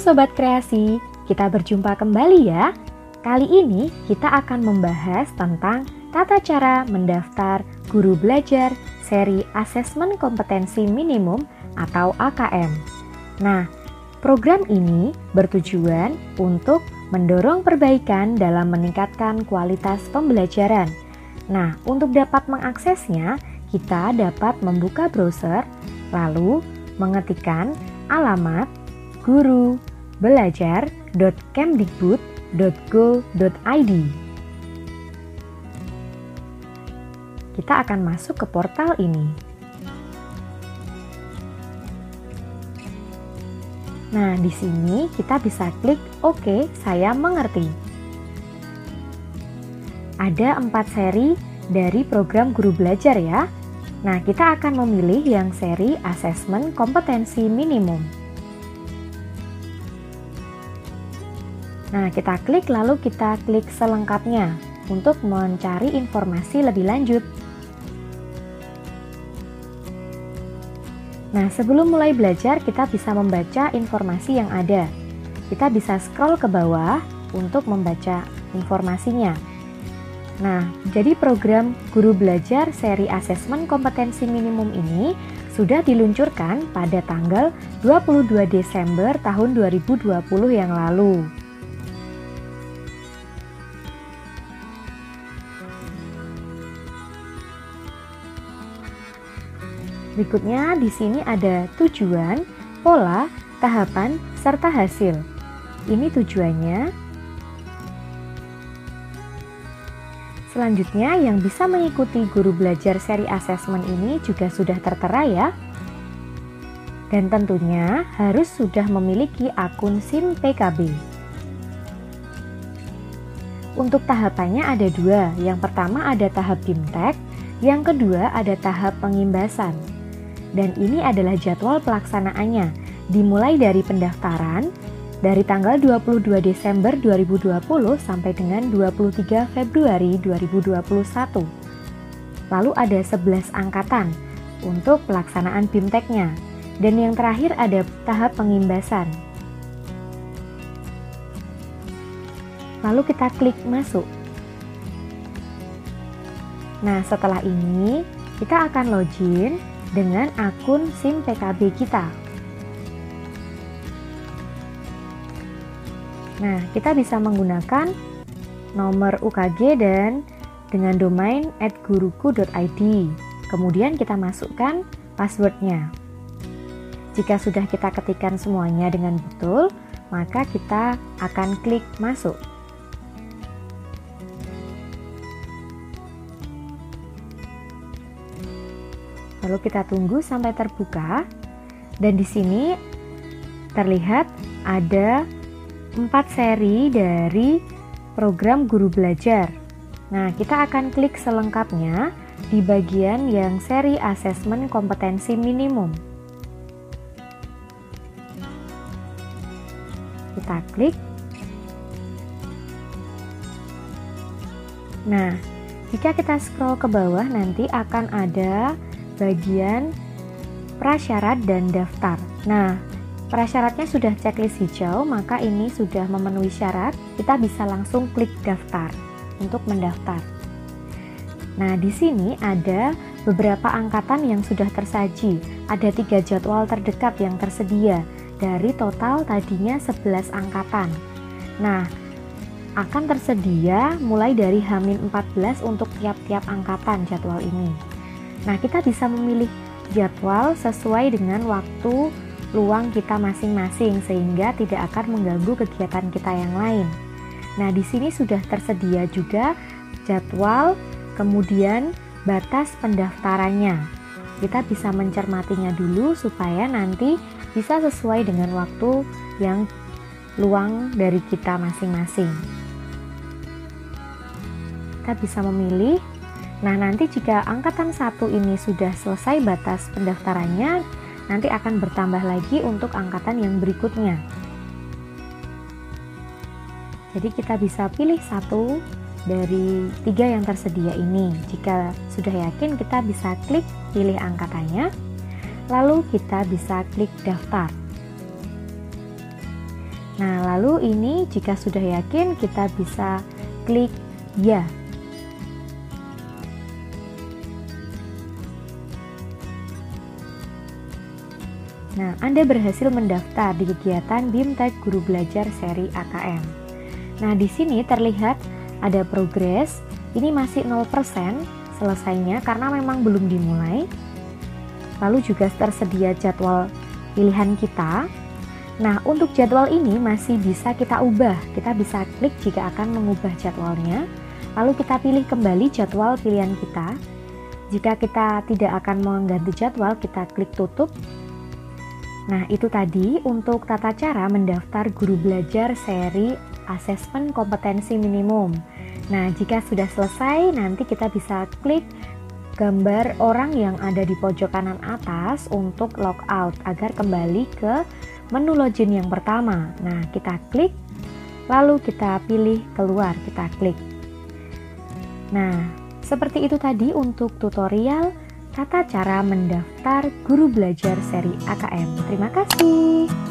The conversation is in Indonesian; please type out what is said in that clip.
Sobat Kreasi, kita berjumpa kembali ya. Kali ini kita akan membahas tentang tata cara mendaftar guru belajar seri Asesmen Kompetensi Minimum atau AKM. Nah, program ini bertujuan untuk mendorong perbaikan dalam meningkatkan kualitas pembelajaran. Nah, untuk dapat mengaksesnya, kita dapat membuka browser, lalu mengetikkan alamat guru belajar.kemdikbud.go.id. Kita akan masuk ke portal ini. Nah, di sini kita bisa klik OK, saya mengerti. Ada empat seri dari program guru belajar ya. Nah, kita akan memilih yang seri asesmen kompetensi minimum. Nah, kita klik lalu kita klik selengkapnya untuk mencari informasi lebih lanjut. Nah, sebelum mulai belajar, kita bisa membaca informasi yang ada. Kita bisa scroll ke bawah untuk membaca informasinya. Nah, jadi program Guru Belajar seri asesmen kompetensi minimum ini sudah diluncurkan pada tanggal 22 Desember tahun 2020 yang lalu. Berikutnya di sini ada tujuan, pola, tahapan, serta hasil. Ini tujuannya Selanjutnya, yang bisa mengikuti guru belajar seri asesmen ini juga sudah tertera ya. Dan tentunya harus sudah memiliki akun SIM PKB. Untuk tahapannya ada dua. Yang pertama ada tahap BIMTEK, yang kedua ada tahap pengimbasan. Dan ini adalah jadwal pelaksanaannya, dimulai dari pendaftaran, dari tanggal 22 Desember 2020 sampai dengan 23 Februari 2021. Lalu ada 11 angkatan untuk pelaksanaan BIMTEK-nya. Dan yang terakhir ada tahap pengimbasan. Lalu kita klik masuk. Nah, setelah ini kita akan login dengan akun SIM PKB kita. Nah, kita bisa menggunakan nomor UKG dan dengan domain @guruku.id. Kemudian kita masukkan passwordnya. Jika sudah kita ketikkan semuanya dengan betul, maka kita akan klik masuk. Lalu kita tunggu sampai terbuka dan di sini terlihat ada empat seri dari program guru belajar. Nah, kita akan klik selengkapnya di bagian yang seri asesmen kompetensi minimum. Kita klik. Nah, jika kita scroll ke bawah nanti akan ada bagian prasyarat dan daftar. Nah, Prasyaratnya sudah checklist hijau, maka ini sudah memenuhi syarat. Kita bisa langsung klik daftar untuk mendaftar. Nah, di sini ada beberapa angkatan yang sudah tersaji. Ada tiga jadwal terdekat yang tersedia dari total tadinya 11 angkatan. Nah, akan tersedia mulai dari Hamin 14 untuk tiap-tiap angkatan jadwal ini. Nah, kita bisa memilih jadwal sesuai dengan waktu luang kita masing-masing sehingga tidak akan mengganggu kegiatan kita yang lain. Nah, di sini sudah tersedia juga jadwal, kemudian batas pendaftarannya. Kita bisa mencermatinya dulu supaya nanti bisa sesuai dengan waktu yang luang dari kita masing-masing. Kita bisa memilih. Nah, nanti jika angkatan satu ini sudah selesai batas pendaftarannya, nanti akan bertambah lagi untuk angkatan yang berikutnya. Jadi kita bisa pilih satu dari tiga yang tersedia ini. Jika sudah yakin kita bisa klik pilih angkatannya, lalu kita bisa klik daftar. Nah, lalu ini jika sudah yakin kita bisa klik ya. Nah, Anda berhasil mendaftar di kegiatan BIMTEK Guru Belajar seri AKM. Nah, di sini terlihat ada progres, ini masih 0% selesainya karena memang belum dimulai. Lalu juga tersedia jadwal pilihan kita Nah, untuk jadwal ini masih bisa kita ubah. Kita bisa klik jika akan mengubah jadwalnya, lalu kita pilih kembali jadwal pilihan kita. Jika kita tidak akan mengganti jadwal, kita klik tutup. Nah, itu tadi untuk tata cara mendaftar guru belajar seri asesmen kompetensi minimum. Nah, jika sudah selesai, nanti kita bisa klik gambar orang yang ada di pojok kanan atas untuk logout agar kembali ke menu login yang pertama. Nah, kita klik, lalu kita pilih keluar, kita klik. Nah, seperti itu tadi untuk tutorial tata cara mendaftar guru belajar seri AKM. Terima kasih.